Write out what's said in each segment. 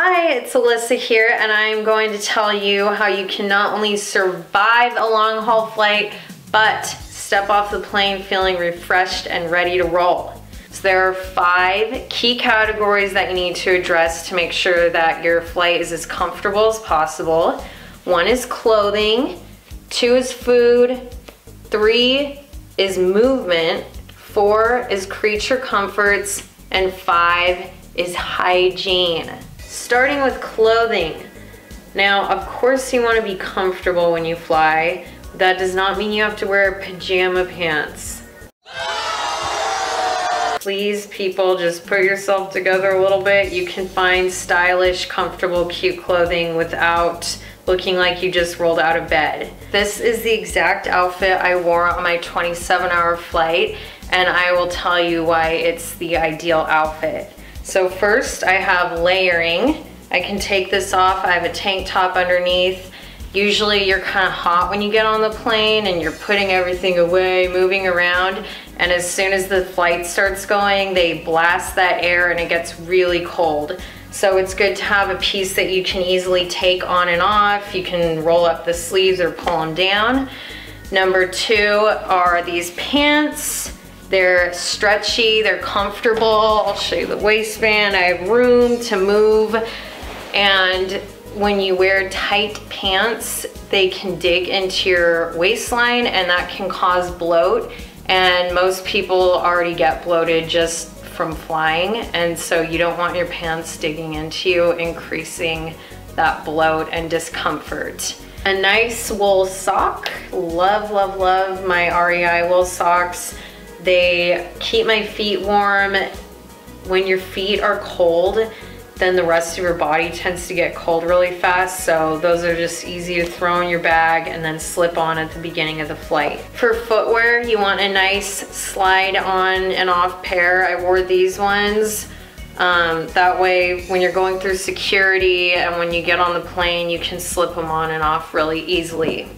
Hi, it's Alyssa here and I'm going to tell you how you can not only survive a long haul flight, but step off the plane feeling refreshed and ready to roll. So there are five key categories that you need to address to make sure that your flight is as comfortable as possible. One is clothing, two is food, three is movement, four is creature comforts, and five is hygiene. Starting with clothing. Now, of course you wanna be comfortable when you fly. That does not mean you have to wear pajama pants. Please, people, just put yourself together a little bit. You can find stylish, comfortable, cute clothing without looking like you just rolled out of bed. This is the exact outfit I wore on my 27 hour flight and I will tell you why it's the ideal outfit. So first I have layering. I can take this off. I have a tank top underneath. Usually you're kind of hot when you get on the plane and you're putting everything away, moving around. And as soon as the flight starts going, they blast that air and it gets really cold. So it's good to have a piece that you can easily take on and off. You can roll up the sleeves or pull them down. Number two are these pants. They're stretchy, they're comfortable. I'll show you the waistband. I have room to move. And when you wear tight pants, they can dig into your waistline and that can cause bloat. And most people already get bloated just from flying. And so you don't want your pants digging into you, increasing that bloat and discomfort. A nice wool sock. Love, love, love my REI wool socks. They keep my feet warm. When your feet are cold, then the rest of your body tends to get cold really fast. So those are just easy to throw in your bag and then slip on at the beginning of the flight. For footwear, you want a nice slide on and off pair. I wore these ones. Um, that way, when you're going through security and when you get on the plane, you can slip them on and off really easily.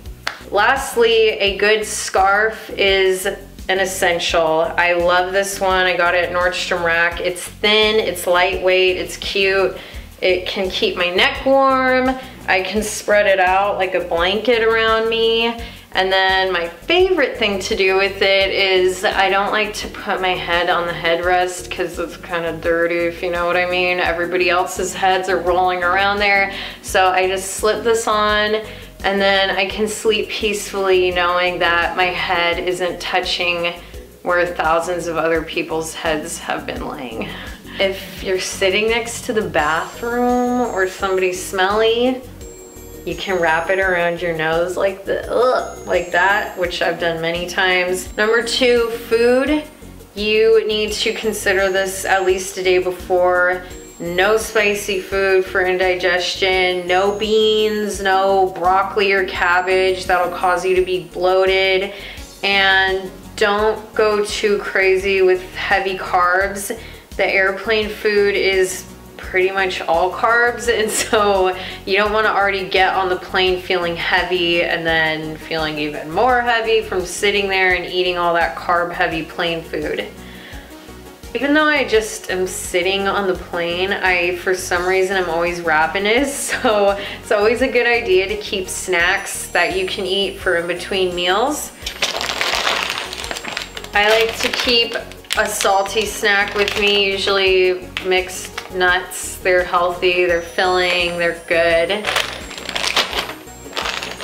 Lastly, a good scarf is an essential. I love this one. I got it at Nordstrom Rack. It's thin, it's lightweight, it's cute. It can keep my neck warm. I can spread it out like a blanket around me. And then my favorite thing to do with it is I don't like to put my head on the headrest because it's kind of dirty, if you know what I mean. Everybody else's heads are rolling around there. So I just slip this on and then I can sleep peacefully knowing that my head isn't touching where thousands of other people's heads have been laying. If you're sitting next to the bathroom or somebody smelly, you can wrap it around your nose like the ugh, like that, which I've done many times. Number two, food. You need to consider this at least a day before no spicy food for indigestion, no beans, no broccoli or cabbage that'll cause you to be bloated, and don't go too crazy with heavy carbs. The airplane food is pretty much all carbs and so you don't want to already get on the plane feeling heavy and then feeling even more heavy from sitting there and eating all that carb heavy plane food. Even though I just am sitting on the plane, I, for some reason, I'm always ravenous. So it's always a good idea to keep snacks that you can eat for in between meals. I like to keep a salty snack with me, usually mixed nuts. They're healthy, they're filling, they're good.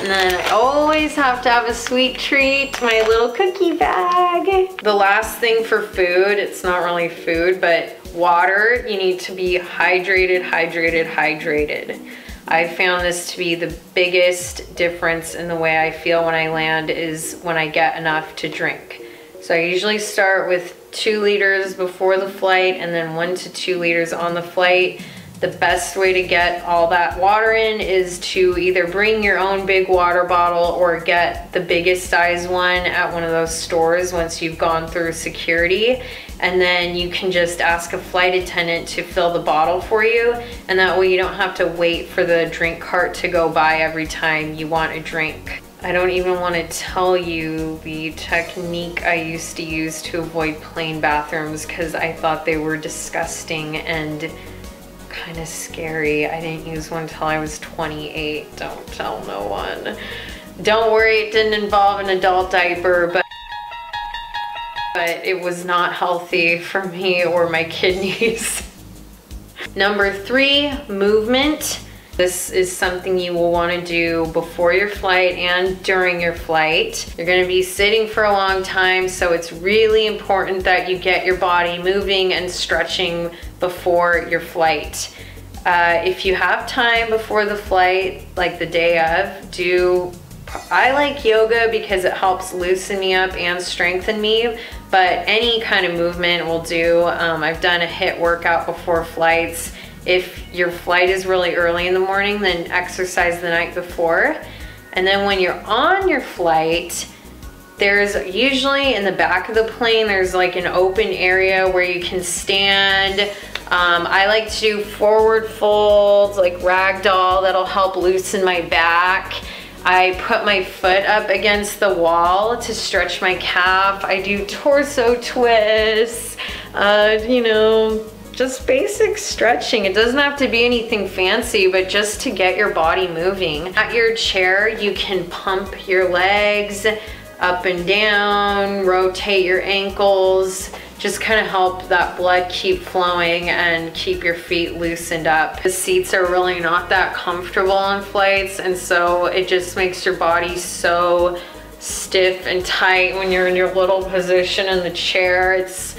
And then I always have to have a sweet treat, my little cookie bag. The last thing for food, it's not really food, but water, you need to be hydrated, hydrated, hydrated. I found this to be the biggest difference in the way I feel when I land is when I get enough to drink. So I usually start with two liters before the flight and then one to two liters on the flight. The best way to get all that water in is to either bring your own big water bottle or get the biggest size one at one of those stores once you've gone through security. And then you can just ask a flight attendant to fill the bottle for you. And that way you don't have to wait for the drink cart to go by every time you want a drink. I don't even want to tell you the technique I used to use to avoid plane bathrooms because I thought they were disgusting and kind of scary. I didn't use one until I was 28. Don't tell no one. Don't worry, it didn't involve an adult diaper, but but it was not healthy for me or my kidneys. Number three, movement. This is something you will want to do before your flight and during your flight. You're going to be sitting for a long time, so it's really important that you get your body moving and stretching before your flight. Uh, if you have time before the flight, like the day of, do I like yoga because it helps loosen me up and strengthen me, but any kind of movement will do. Um, I've done a HIIT workout before flights if your flight is really early in the morning, then exercise the night before. And then when you're on your flight, there's usually in the back of the plane, there's like an open area where you can stand. Um, I like to do forward folds, like ragdoll, that'll help loosen my back. I put my foot up against the wall to stretch my calf. I do torso twists, uh, you know, just basic stretching. It doesn't have to be anything fancy, but just to get your body moving. At your chair, you can pump your legs up and down, rotate your ankles, just kind of help that blood keep flowing and keep your feet loosened up. The seats are really not that comfortable on flights and so it just makes your body so stiff and tight when you're in your little position in the chair. It's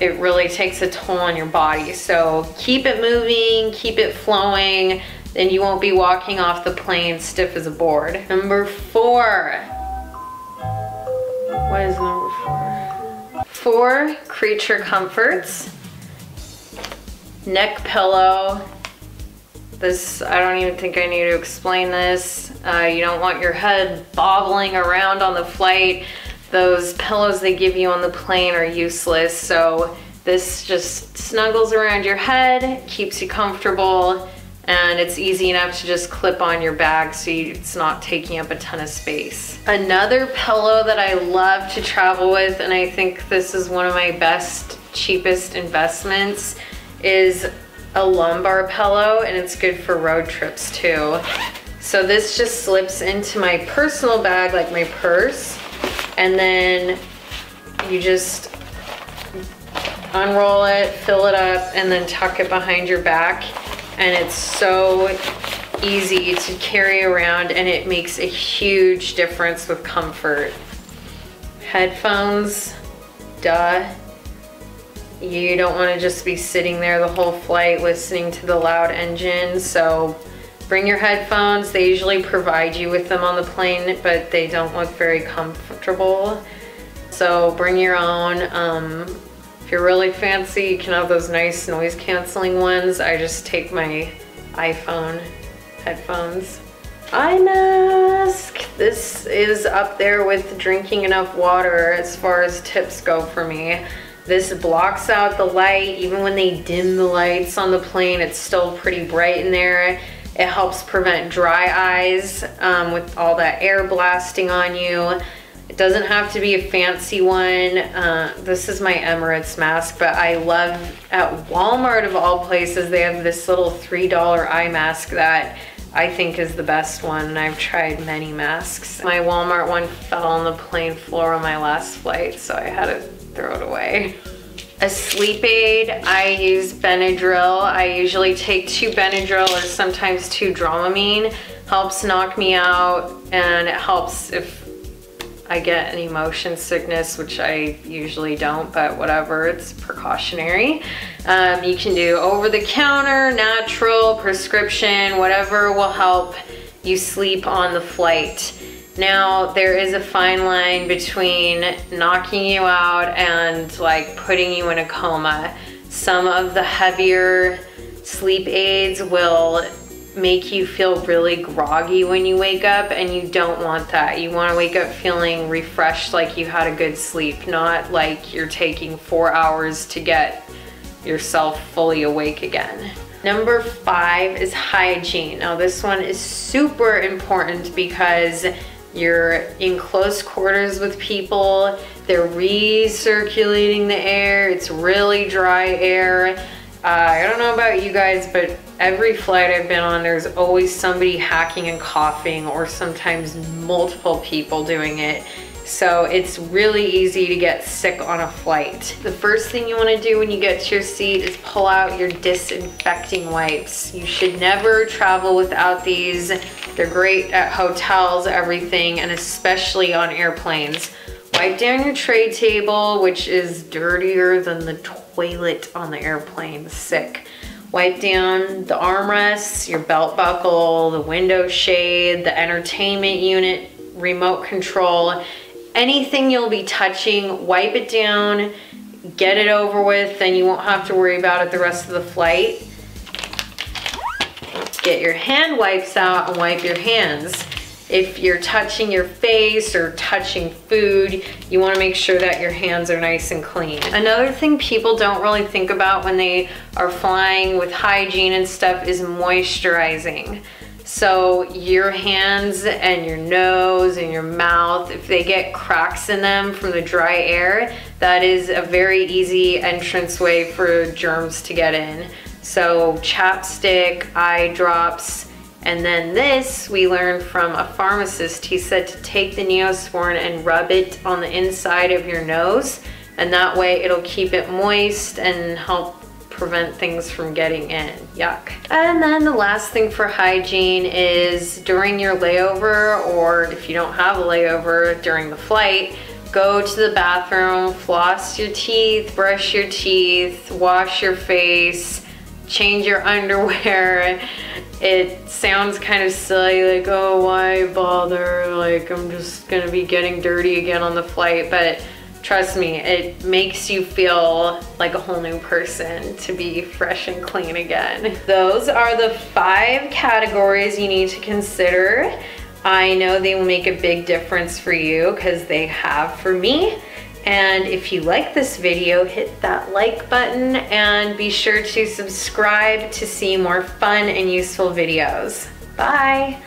it really takes a toll on your body. So keep it moving, keep it flowing, then you won't be walking off the plane stiff as a board. Number four. What is number four? Four creature comforts. Neck pillow. This, I don't even think I need to explain this. Uh, you don't want your head bobbling around on the flight those pillows they give you on the plane are useless. So this just snuggles around your head, keeps you comfortable, and it's easy enough to just clip on your bag so you, it's not taking up a ton of space. Another pillow that I love to travel with, and I think this is one of my best, cheapest investments, is a lumbar pillow, and it's good for road trips too. So this just slips into my personal bag, like my purse, and then you just unroll it, fill it up, and then tuck it behind your back. And it's so easy to carry around and it makes a huge difference with comfort. Headphones, duh. You don't want to just be sitting there the whole flight listening to the loud engine, so Bring your headphones. They usually provide you with them on the plane, but they don't look very comfortable. So bring your own. Um, if you're really fancy, you can have those nice noise canceling ones. I just take my iPhone headphones. Eye mask. This is up there with drinking enough water as far as tips go for me. This blocks out the light. Even when they dim the lights on the plane, it's still pretty bright in there. It helps prevent dry eyes um, with all that air blasting on you. It doesn't have to be a fancy one. Uh, this is my Emirates mask, but I love at Walmart of all places, they have this little $3 eye mask that I think is the best one and I've tried many masks. My Walmart one fell on the plane floor on my last flight, so I had to throw it away. A sleep aid, I use Benadryl. I usually take two Benadryl or sometimes two Dramamine. Helps knock me out and it helps if I get any motion sickness, which I usually don't, but whatever, it's precautionary. Um, you can do over the counter, natural, prescription, whatever will help you sleep on the flight. Now, there is a fine line between knocking you out and like putting you in a coma. Some of the heavier sleep aids will make you feel really groggy when you wake up and you don't want that. You want to wake up feeling refreshed like you had a good sleep, not like you're taking four hours to get yourself fully awake again. Number five is hygiene. Now this one is super important because you're in close quarters with people. They're recirculating the air. It's really dry air. Uh, I don't know about you guys, but every flight I've been on, there's always somebody hacking and coughing or sometimes multiple people doing it. So it's really easy to get sick on a flight. The first thing you wanna do when you get to your seat is pull out your disinfecting wipes. You should never travel without these. They're great at hotels, everything, and especially on airplanes. Wipe down your tray table, which is dirtier than the toilet on the airplane, sick. Wipe down the armrests, your belt buckle, the window shade, the entertainment unit, remote control, anything you'll be touching, wipe it down, get it over with, then you won't have to worry about it the rest of the flight. Get your hand wipes out and wipe your hands. If you're touching your face or touching food, you wanna make sure that your hands are nice and clean. Another thing people don't really think about when they are flying with hygiene and stuff is moisturizing. So your hands and your nose and your mouth, if they get cracks in them from the dry air, that is a very easy entrance way for germs to get in. So chapstick, eye drops, and then this we learned from a pharmacist. He said to take the Neosporin and rub it on the inside of your nose and that way it'll keep it moist and help prevent things from getting in. Yuck. And then the last thing for hygiene is during your layover or if you don't have a layover during the flight, go to the bathroom, floss your teeth, brush your teeth, wash your face, change your underwear. It sounds kind of silly, like, oh, why bother? Like, I'm just gonna be getting dirty again on the flight, but trust me, it makes you feel like a whole new person to be fresh and clean again. Those are the five categories you need to consider. I know they will make a big difference for you because they have for me. And if you like this video, hit that like button and be sure to subscribe to see more fun and useful videos. Bye.